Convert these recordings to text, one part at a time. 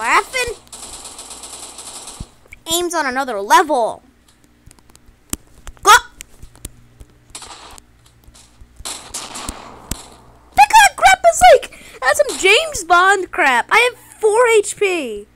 laughing? Aim's on another level. Go! That kind of crap is like, that's some James Bond crap. I have 4 HP.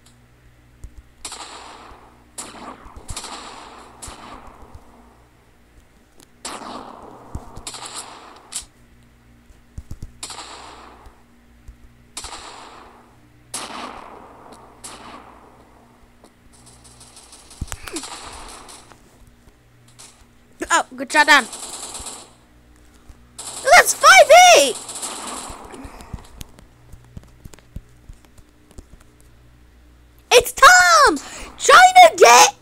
Shot down. That's 5-8! It's Tom! China, get!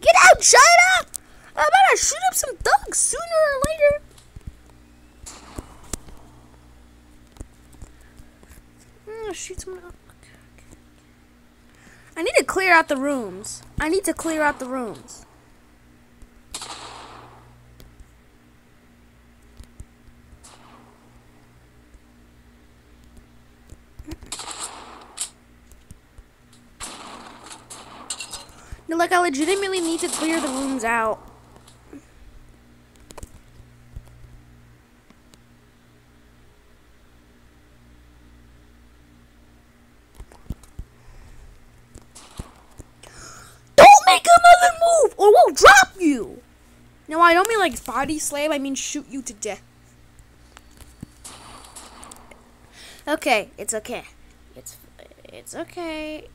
Get out, China! I'm gonna shoot up some thugs sooner or later. Hmm, shoot someone up. I need to clear out the rooms. I need to clear out the rooms. No, like I legitimately need to clear the rooms out. Don't make another move or we'll drop you! No, I don't mean like body slam, I mean shoot you to death. Okay, it's okay. It's it's okay.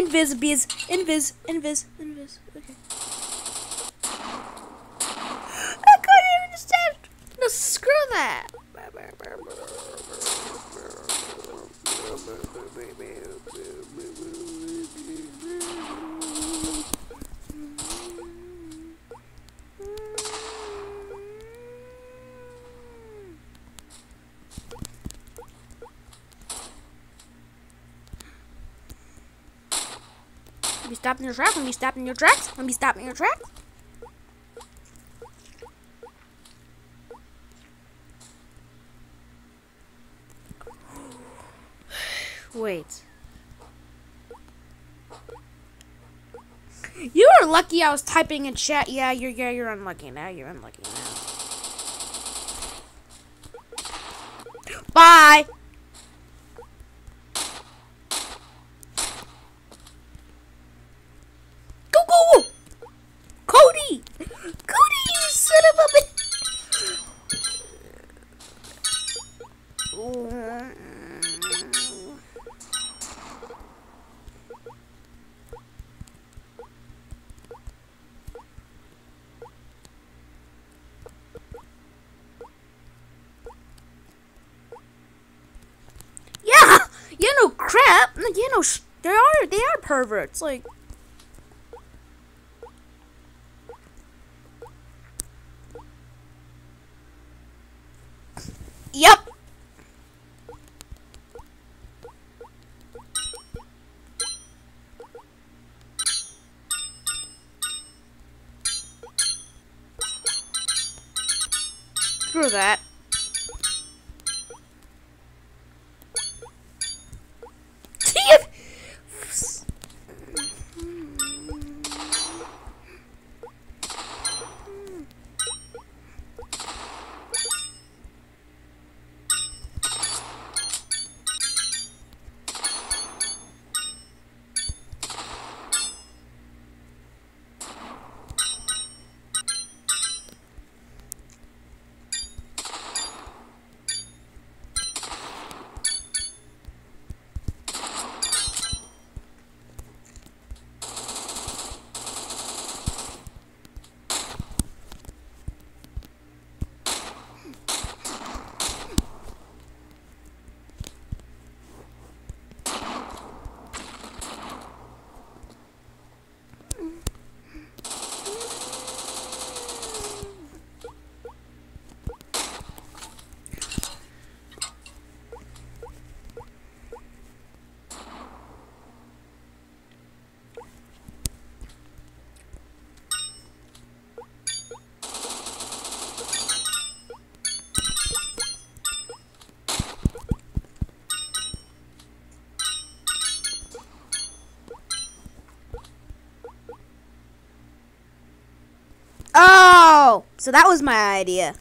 Invis, biz, invis, invis, invis. Okay. I couldn't even understand. No, screw that. Be stopping your tracks. Let me stopping your tracks. Let me stopping your tracks. Wait. You are lucky I was typing in chat. Yeah, you're yeah, you're unlucky now. You're unlucky now. Bye. Yeah, no, sh- they are they are perverts. Like, yep. Screw that. So that was my idea.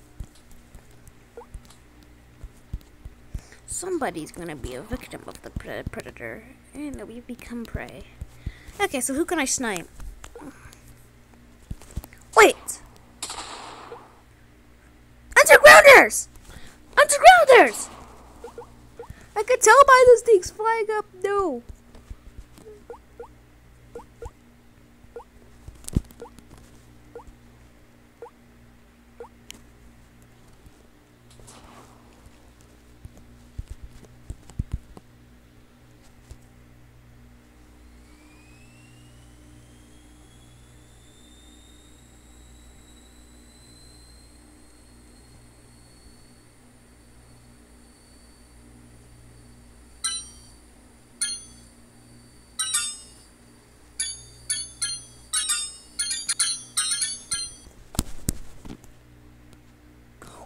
Somebody's gonna be a victim of the predator, and we become prey. Okay, so who can I snipe? Wait! Undergrounders! Undergrounders! I could tell by those things flying up. No.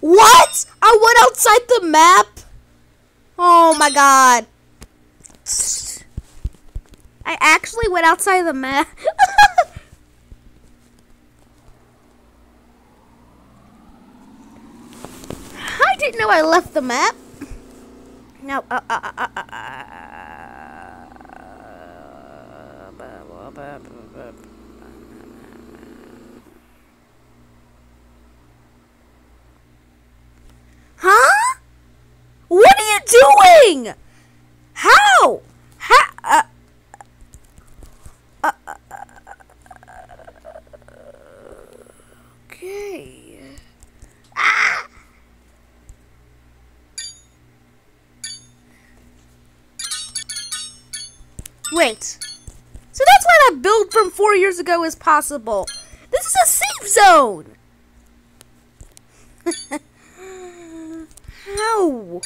What? I the map? Oh my god. I actually went outside the map. I didn't know I left the map. No. Uh, uh, uh, uh, uh, Huh? What are you doing? How? How? Uh, uh, uh, okay. Ah! Wait. So that's why that build from four years ago is possible. This is a safe zone. How?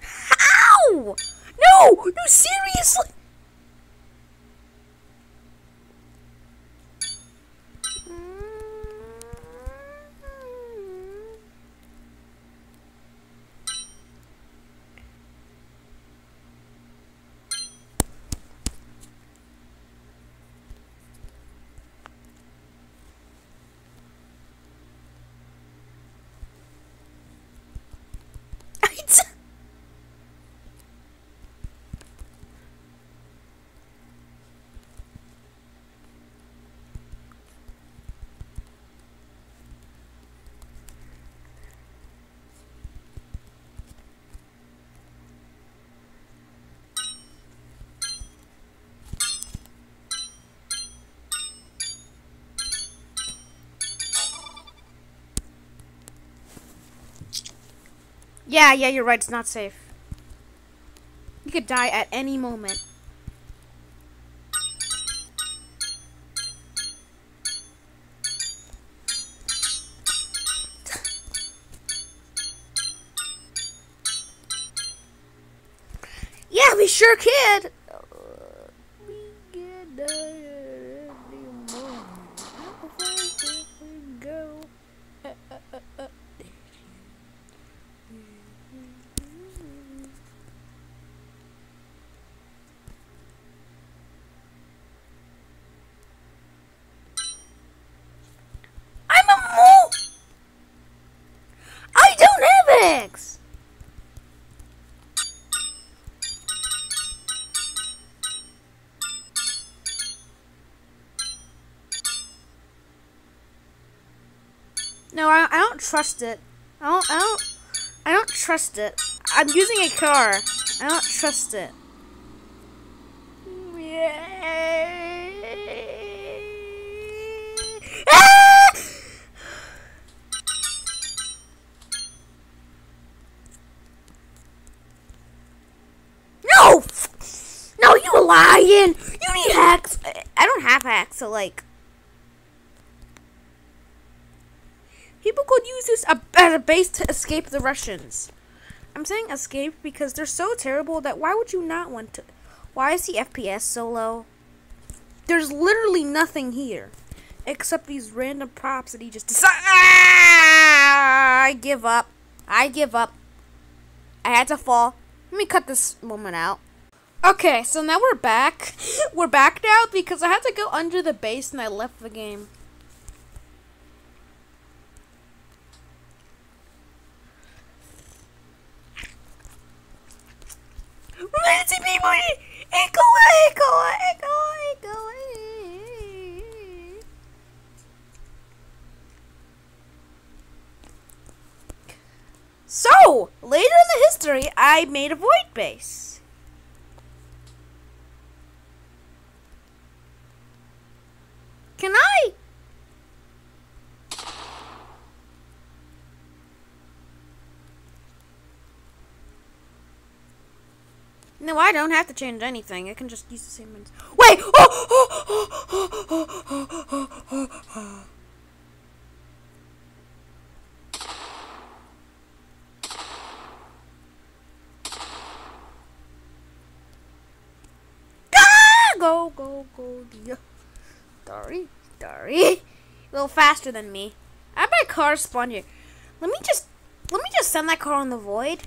How? No! No, seriously! Yeah, yeah, you're right. It's not safe. You could die at any moment. yeah, we sure could. Trust it. I don't, I don't, I don't trust it. I'm using a car. I don't trust it. No! No, you lying! You need hacks. I don't have hacks, so like... could use this as a base to escape the Russians. I'm saying escape because they're so terrible that why would you not want to? Why is the FPS so low? There's literally nothing here except these random props that he just decided. Ah, I give up. I give up. I had to fall. Let me cut this moment out. Okay, so now we're back. We're back now because I had to go under the base and I left the game. Echo, echo, echo. So, later in the history, I made a void base. Can I? No, I don't have to change anything. I can just use the same ones. Wait! Oh! go, go, go, dear. Sorry, sorry. A little faster than me. I have my car spawn here. Let me just, let me just send that car in the void.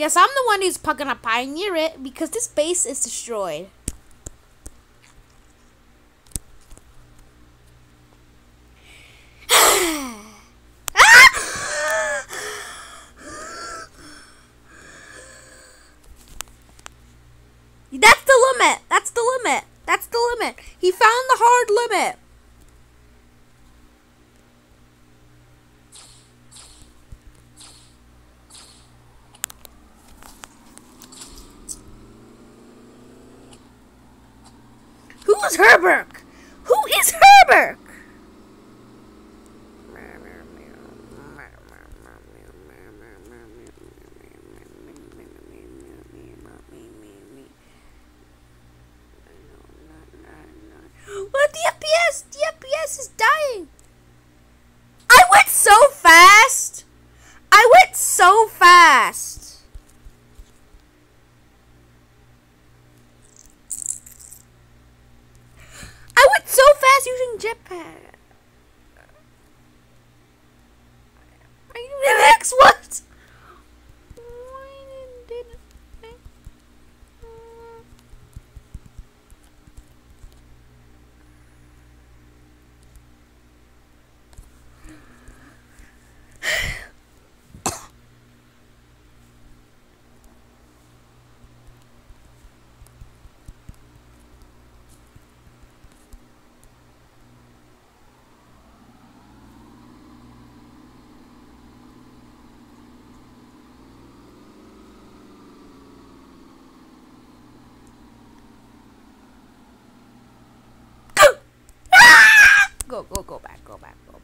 Guess I'm the one who's gonna pioneer it because this base is destroyed. That's the limit. That's the limit. That's the limit. He found the hard limit. Who is Herberg? Who is Herberg? What? The FPS? The FPS is dying. I went so fast. I went so fast. I went so fast using jetpack. Are you next what? Go, go, go back, go back, go